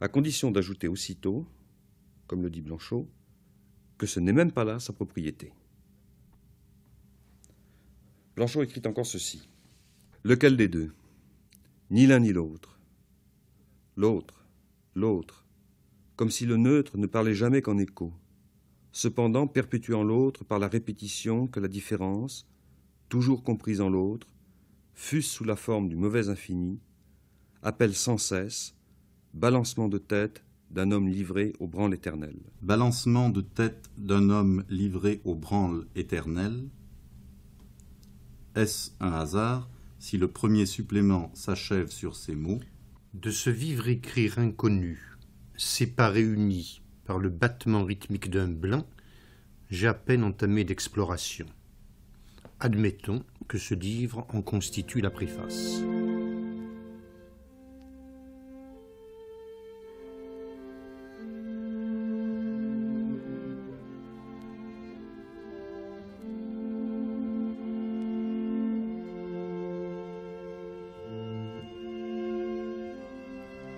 à condition d'ajouter aussitôt, comme le dit Blanchot, que ce n'est même pas là sa propriété. Blanchot écrit encore ceci. Lequel des deux? Ni l'un ni l'autre. L'autre, l'autre, comme si le neutre ne parlait jamais qu'en écho, cependant perpétuant l'autre par la répétition que la différence, toujours comprise en l'autre, fût sous la forme du mauvais infini, appelle sans cesse balancement de tête d'un homme livré au branle éternel. Balancement de tête d'un homme livré au branle éternel, est-ce un hasard si le premier supplément s'achève sur ces mots? De ce vivre-écrire inconnu, séparé uni par le battement rythmique d'un blanc, j'ai à peine entamé d'exploration. Admettons que ce livre en constitue la préface.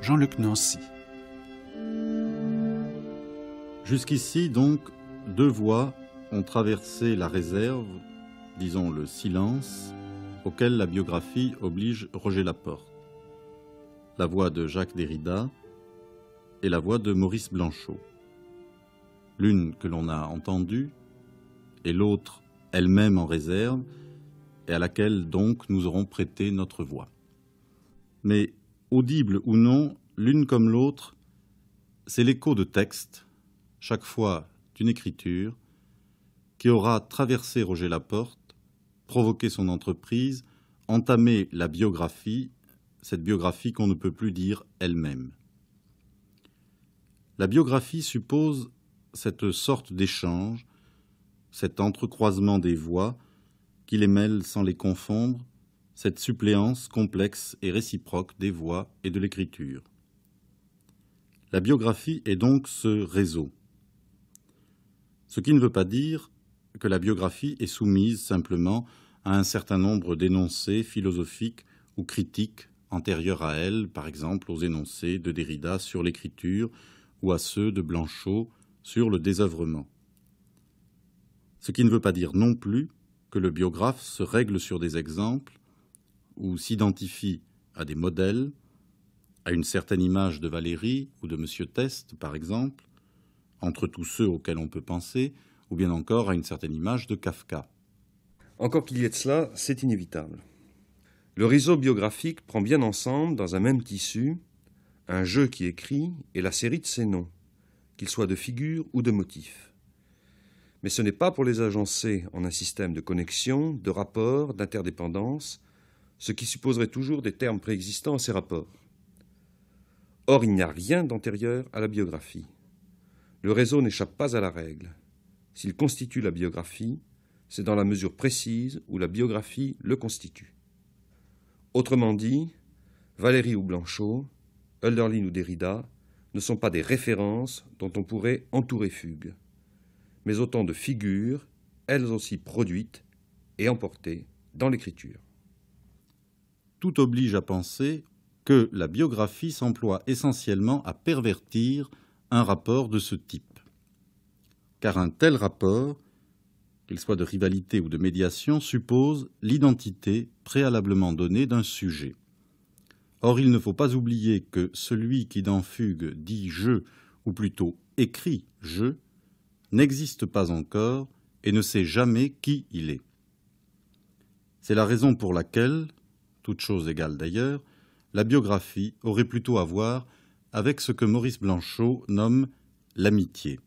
Jean-Luc Nancy. Jusqu'ici, donc, deux voix ont traversé la réserve, disons le silence, auquel la biographie oblige Roger Laporte. La voix de Jacques Derrida et la voix de Maurice Blanchot. L'une que l'on a entendue et l'autre elle-même en réserve, et à laquelle donc nous aurons prêté notre voix. Mais audible ou non, l'une comme l'autre, c'est l'écho de texte, chaque fois d'une écriture, qui aura traversé Roger Laporte, provoqué son entreprise, entamé la biographie, cette biographie qu'on ne peut plus dire elle-même. La biographie suppose cette sorte d'échange, cet entrecroisement des voix qui les mêle sans les confondre, cette suppléance complexe et réciproque des voix et de l'écriture. La biographie est donc ce réseau. Ce qui ne veut pas dire que la biographie est soumise simplement à un certain nombre d'énoncés philosophiques ou critiques antérieurs à elle, par exemple aux énoncés de Derrida sur l'écriture ou à ceux de Blanchot sur le désœuvrement. Ce qui ne veut pas dire non plus que le biographe se règle sur des exemples ou s'identifie à des modèles, à une certaine image de Valérie ou de M. Test, par exemple, entre tous ceux auxquels on peut penser, ou bien encore à une certaine image de Kafka. Encore qu'il y ait de cela, c'est inévitable. Le réseau biographique prend bien ensemble, dans un même tissu, un jeu qui écrit et la série de ses noms, qu'ils soient de figures ou de motifs. Mais ce n'est pas pour les agencer en un système de connexion, de rapport, d'interdépendance, ce qui supposerait toujours des termes préexistants à ces rapports. Or, il n'y a rien d'antérieur à la biographie. Le réseau n'échappe pas à la règle. S'il constitue la biographie, c'est dans la mesure précise où la biographie le constitue. Autrement dit, Valérie ou Blanchot, Hölderlin ou Derrida ne sont pas des références dont on pourrait entourer Fugue, mais autant de figures, elles aussi produites et emportées dans l'écriture tout oblige à penser que la biographie s'emploie essentiellement à pervertir un rapport de ce type. Car un tel rapport, qu'il soit de rivalité ou de médiation, suppose l'identité préalablement donnée d'un sujet. Or, il ne faut pas oublier que celui qui dans Fugue dit je, ou plutôt écrit je, n'existe pas encore et ne sait jamais qui il est. C'est la raison pour laquelle, toute chose égale d'ailleurs, la biographie aurait plutôt à voir avec ce que Maurice Blanchot nomme l'amitié.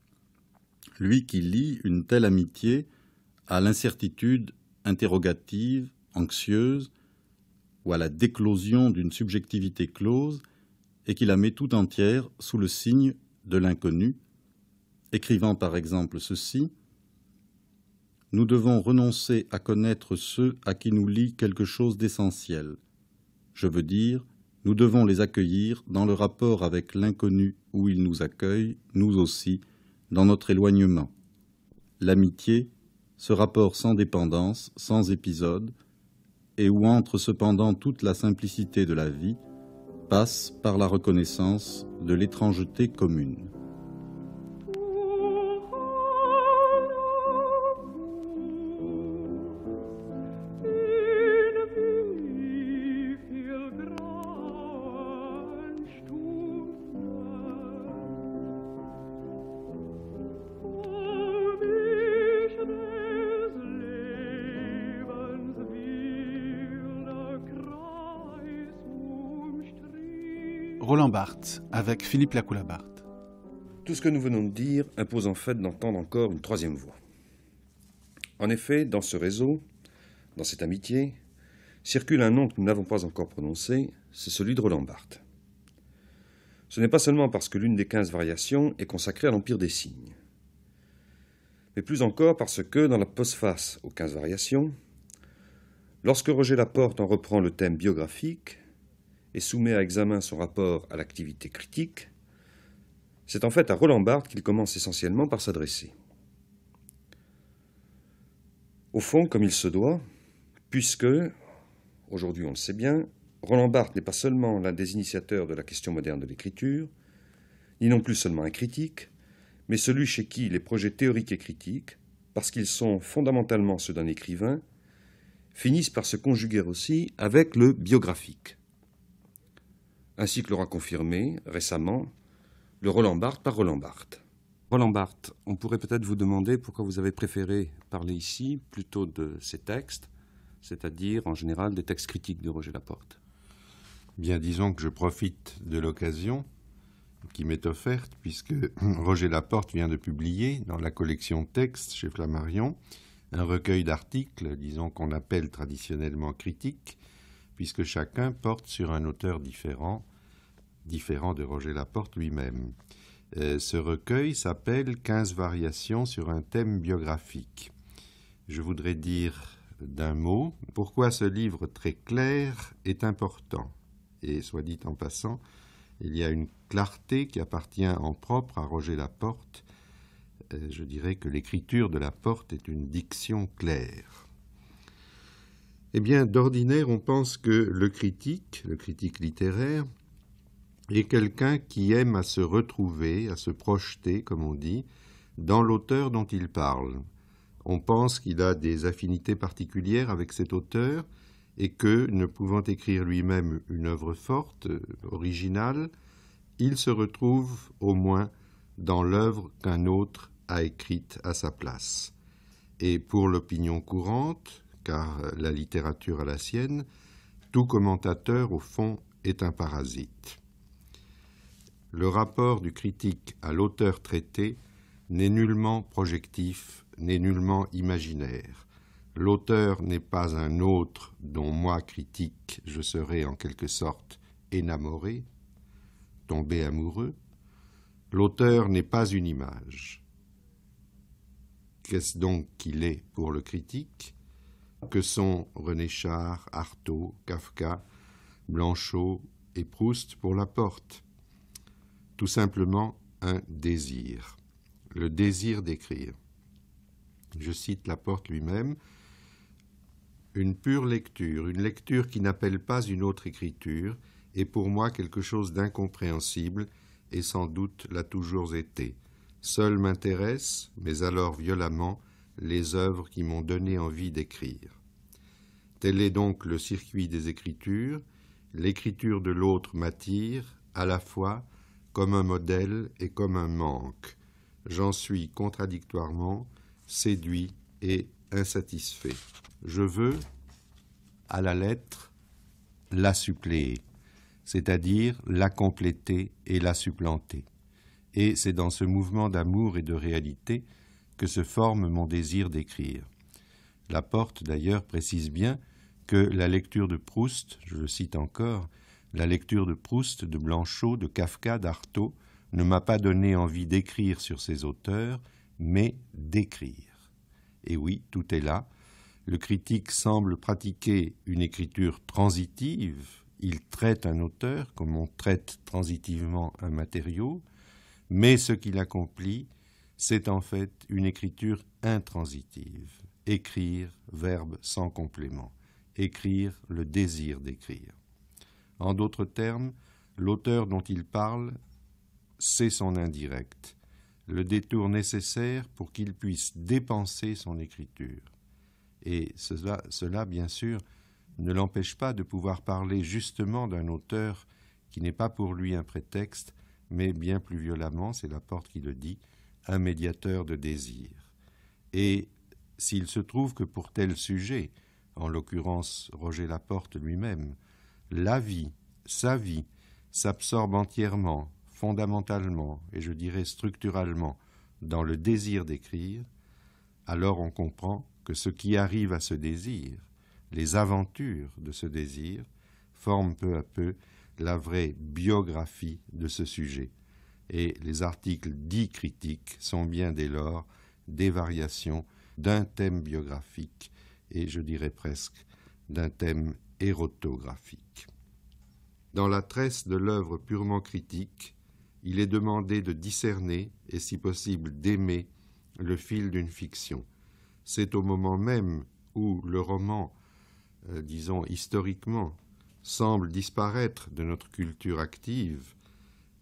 Lui qui lie une telle amitié à l'incertitude interrogative, anxieuse, ou à la déclosion d'une subjectivité close, et qui la met tout entière sous le signe de l'inconnu, écrivant par exemple ceci nous devons renoncer à connaître ceux à qui nous lie quelque chose d'essentiel. Je veux dire, nous devons les accueillir dans le rapport avec l'inconnu où ils nous accueillent, nous aussi, dans notre éloignement. L'amitié, ce rapport sans dépendance, sans épisode, et où entre cependant toute la simplicité de la vie, passe par la reconnaissance de l'étrangeté commune. Roland Barthes avec Philippe Lacoula-Barthes. Tout ce que nous venons de dire impose en fait d'entendre encore une troisième voix. En effet, dans ce réseau, dans cette amitié, circule un nom que nous n'avons pas encore prononcé, c'est celui de Roland Barthes. ce n'est pas seulement parce que l'une des quinze variations est consacrée à l'Empire des signes, mais plus encore parce que, dans la postface aux quinze variations, lorsque Roger Laporte en reprend le thème biographique et soumet à examen son rapport à l'activité critique, c'est en fait à Roland Barthes qu'il commence essentiellement par s'adresser. Au fond, comme il se doit, puisque, aujourd'hui on le sait bien, Roland Barthes n'est pas seulement l'un des initiateurs de la question moderne de l'écriture, ni non plus seulement un critique, mais celui chez qui les projets théoriques et critiques, parce qu'ils sont fondamentalement ceux d'un écrivain, finissent par se conjuguer aussi avec le biographique. Ainsi que l'aura confirmé récemment le Roland Barthes par Roland Barthes. Roland Barthes, on pourrait peut-être vous demander pourquoi vous avez préféré parler ici plutôt de ces textes, c'est-à-dire en général des textes critiques de Roger Laporte. Bien, disons que je profite de l'occasion qui m'est offerte, puisque Roger Laporte vient de publier dans la collection Textes chez Flammarion un recueil d'articles, disons qu'on appelle traditionnellement critiques, puisque chacun porte sur un auteur différent, différent de Roger Laporte lui-même. Euh, ce recueil s'appelle 15 variations sur un thème biographique. Je voudrais dire d'un mot pourquoi ce livre très clair est important. Et soit dit en passant, il y a une clarté qui appartient en propre à Roger Laporte. Euh, je dirais que l'écriture de Laporte est une diction claire. Eh bien, d'ordinaire, on pense que le critique, le critique littéraire, est quelqu'un qui aime à se retrouver, à se projeter, comme on dit, dans l'auteur dont il parle. On pense qu'il a des affinités particulières avec cet auteur et que, ne pouvant écrire lui-même une œuvre forte, originale, il se retrouve au moins dans l'œuvre qu'un autre a écrite à sa place. Et pour l'opinion courante, car la littérature a la sienne, tout commentateur, au fond, est un parasite le rapport du critique à l'auteur traité n'est nullement projectif, n'est nullement imaginaire. L'auteur n'est pas un autre dont moi, critique, je serais en quelque sorte énamoré, tombé amoureux. L'auteur n'est pas une image. Qu'est-ce donc qu'il est pour le critique? Que sont René Char, Artaud, Kafka, Blanchot et Proust pour la porte? Tout simplement un désir, le désir d'écrire. Je cite Laporte lui-même, une pure lecture, une lecture qui n'appelle pas une autre écriture, est pour moi quelque chose d'incompréhensible, et sans doute l'a toujours été. Seul m'intéressent, mais alors violemment, les œuvres qui m'ont donné envie d'écrire. Tel est donc le circuit des écritures, l'écriture de l'autre m'attire, à la fois comme un modèle et comme un manque. J'en suis contradictoirement séduit et insatisfait. Je veux, à la lettre, la suppléer, c'est-à-dire la compléter et la supplanter. Et c'est dans ce mouvement d'amour et de réalité se forme mon désir d'écrire. La porte, d'ailleurs, précise bien que la lecture de Proust, je le cite encore, la lecture de Proust, de Blanchot, de Kafka, d'Artaud ne m'a pas donné envie d'écrire sur ces auteurs, mais d'écrire. Et oui, tout est là. Le critique semble pratiquer une écriture transitive. Il traite un auteur comme on traite transitivement un matériau, mais ce qu'il accomplit, c'est en fait une écriture intransitive. Écrire, verbe sans complément. Écrire, le désir d'écrire. En d'autres termes, l'auteur dont il parle, c'est son indirect, le détour nécessaire pour qu'il puisse dépenser son écriture. Et cela, bien sûr, ne l'empêche pas de pouvoir parler justement d'un auteur qui n'est pas pour lui un prétexte, mais bien plus violemment, c'est la porte qui le dit, un médiateur de désir. Et s'il se trouve que pour tel sujet, en l'occurrence Roger Laporte lui-même, la vie, sa vie, s'absorbe entièrement, fondamentalement, et je dirais structuralement, dans le désir d'écrire, alors on comprend que ce qui arrive à ce désir, les aventures de ce désir, forment peu à peu la vraie biographie de ce sujet. Et les articles dits critiques sont bien dès lors des variations d'un thème biographique et je dirais presque d'un thème érotographique. Dans la tresse de l'œuvre purement critique, il est demandé de discerner et si possible d'aimer le fil d'une fiction. C'est au moment même où le roman, euh, disons historiquement, semble disparaître de notre culture active,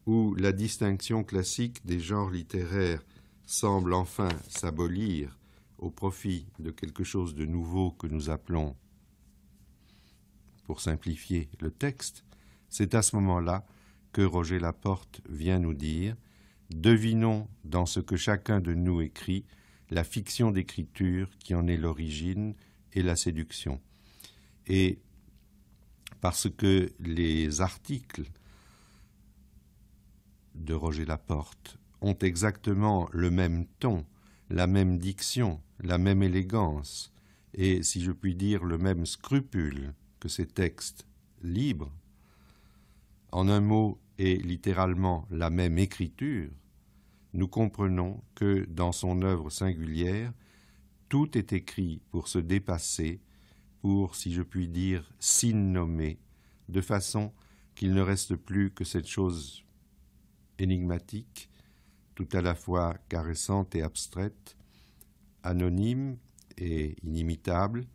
où la distinction classique des genres littéraires semble enfin s'abolir au profit de quelque chose de nouveau que nous appelons, pour simplifier le texte, c'est à ce moment-là que Roger Laporte vient nous dire Devinons dans ce que chacun de nous écrit la fiction d'écriture qui en est l'origine et la séduction. Et parce que les articles de Roger Laporte ont exactement le même ton, la même diction, la même élégance, et, si je puis dire, le même scrupule que ces textes libres, en un mot et littéralement la même écriture, nous comprenons que dans son œuvre singulière, tout est écrit pour se dépasser, pour, si je puis dire, s'innommer, de façon qu'il ne reste plus que cette chose énigmatique, tout à la fois caressante et abstraite, anonyme et inimitable,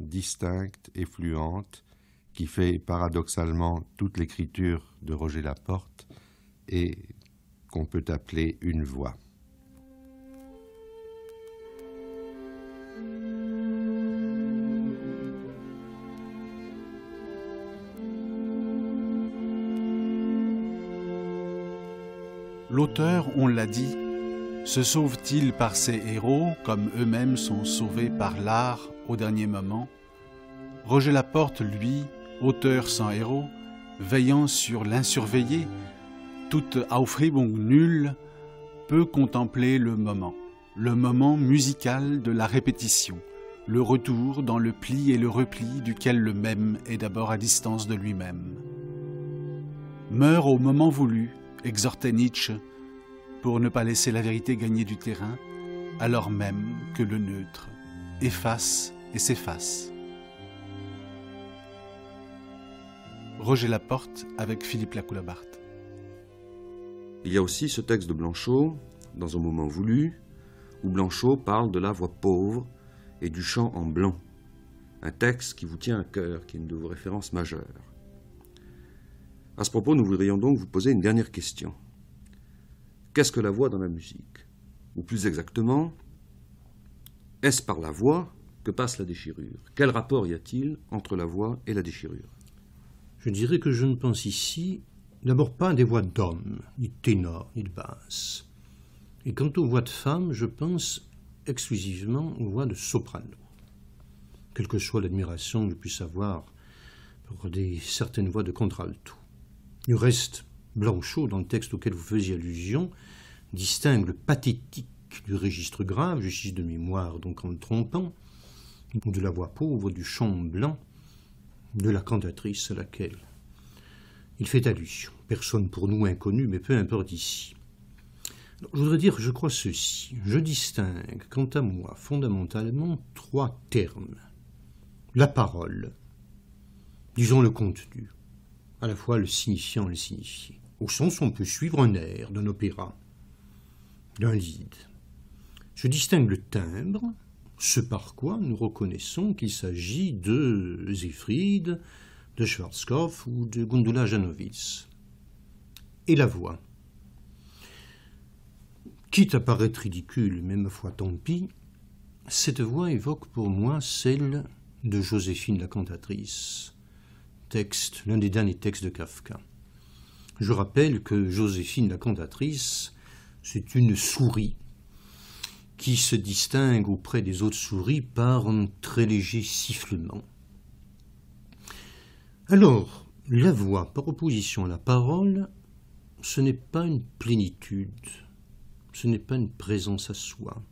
distincte et fluente, qui fait paradoxalement toute l'écriture de Roger Laporte et qu'on peut appeler une voix. L'auteur, on l'a dit, se sauve-t-il par ses héros comme eux-mêmes sont sauvés par l'art au dernier moment? Roger Laporte, lui, auteur sans héros, veillant sur l'insurveillé, toute Aufreibung nulle, peut contempler le moment, le moment musical de la répétition, le retour dans le pli et le repli duquel le même est d'abord à distance de lui-même. Meurt au moment voulu, exhortait Nietzsche, pour ne pas laisser la vérité gagner du terrain, alors même que le neutre efface et s'efface. Roger Laporte avec Philippe Lacoulabarte. Il y a aussi ce texte de Blanchot, dans un moment voulu, où Blanchot parle de la voix pauvre et du chant en blanc. Un texte qui vous tient à cœur, qui est une de vos références majeures. À ce propos, nous voudrions donc vous poser une dernière question. Qu'est-ce que la voix dans la musique? Ou plus exactement, est-ce par la voix que passe la déchirure? Quel rapport y a-t-il entre la voix et la déchirure? Je dirais que je ne pense ici d'abord pas à des voix d'hommes, ni de ténors, ni de basses. Et quant aux voix de femmes, je pense exclusivement aux voix de soprano. Quelle que soit l'admiration que je puisse avoir pour des certaines voix de contralto. Du reste, Blanchot, dans le texte auquel vous faisiez allusion, distingue le pathétique du registre grave, justice de mémoire donc en le trompant, de la voix pauvre, du chant blanc, de la cantatrice à laquelle il fait allusion. Personne pour nous inconnue, mais peu importe ici. je voudrais dire, je crois ceci. Je distingue, quant à moi, fondamentalement trois termes. La parole, disons le contenu, à la fois le signifiant et le signifié. Au sens on peut suivre un air d'un opéra, d'un lied. Je distingue le timbre, ce par quoi nous reconnaissons qu'il s'agit de Siegfried, de Schwarzkopf ou de Gundula Janowitz. Et la voix. Quitte à paraître ridicule, mais ma foi tant pis, cette voix évoque pour moi celle de Joséphine la cantatrice, l'un des derniers textes de Kafka. Je rappelle que Joséphine la cantatrice, c'est une souris qui se distingue auprès des autres souris par un très léger sifflement. Alors, la voix par opposition à la parole, ce n'est pas une plénitude, ce n'est pas une présence à soi,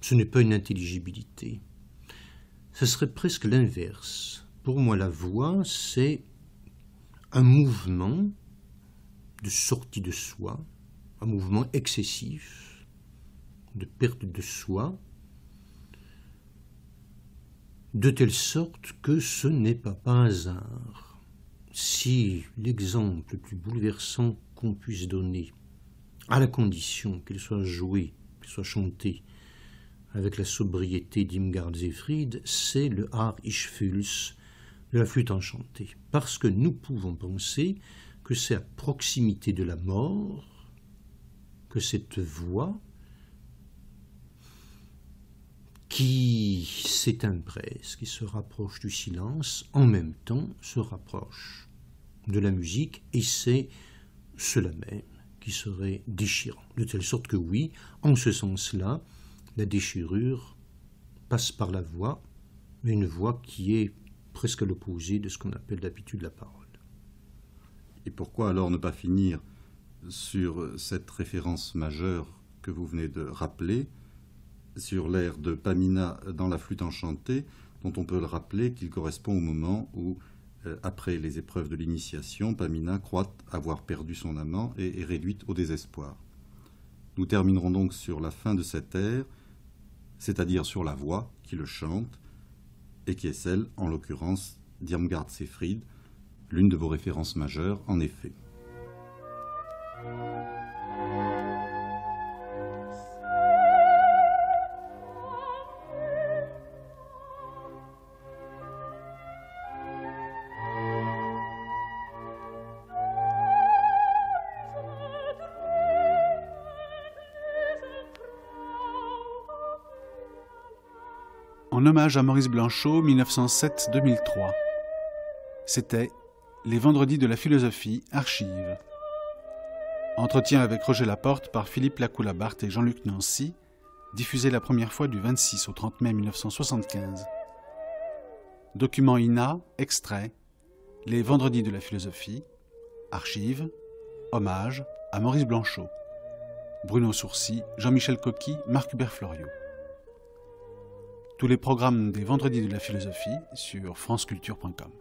ce n'est pas une intelligibilité. Ce serait presque l'inverse. Pour moi, la voix, c'est un mouvement de sortie de soi, un mouvement excessif de perte de soi, de telle sorte que ce n'est pas un hasard. Si l'exemple le plus bouleversant qu'on puisse donner, à la condition qu'il soit joué, qu'il soit chanté, avec la sobriété d'Imgard Zefried, c'est le Har Ishfuls la flûte enchantée. Parce que nous pouvons penser que c'est à proximité de la mort que cette voix qui s'éteint presque, qui se rapproche du silence, en même temps se rapproche de la musique, et c'est cela même qui serait déchirant. De telle sorte que oui, en ce sens-là, la déchirure passe par la voix, une voix qui est presque l'opposé de ce qu'on appelle d'habitude la parole. Et pourquoi alors ne pas finir sur cette référence majeure que vous venez de rappeler, sur l'air de Pamina dans la flûte enchantée, dont on peut le rappeler qu'il correspond au moment où, euh, après les épreuves de l'initiation, Pamina croit avoir perdu son amant et est réduite au désespoir. Nous terminerons donc sur la fin de cet air, c'est-à-dire sur la voix qui le chante, et qui est celle, en l'occurrence, d'Irmgard Sefrid, l'une de vos références majeures, en effet. Hommage à Maurice Blanchot, 1907-2003. C'était Les Vendredis de la philosophie, archive. Entretien avec Roger Laporte par Philippe Lacoulabart et Jean-Luc Nancy, diffusé la première fois du 26 au 30 mai 1975. Document INA, extrait, Les Vendredis de la philosophie, archive, hommage à Maurice Blanchot. Bruno Sourcy, Jean-Michel Coqui, Marc Hubert Florio. Tous les programmes des Vendredis de la philosophie sur franceculture.com.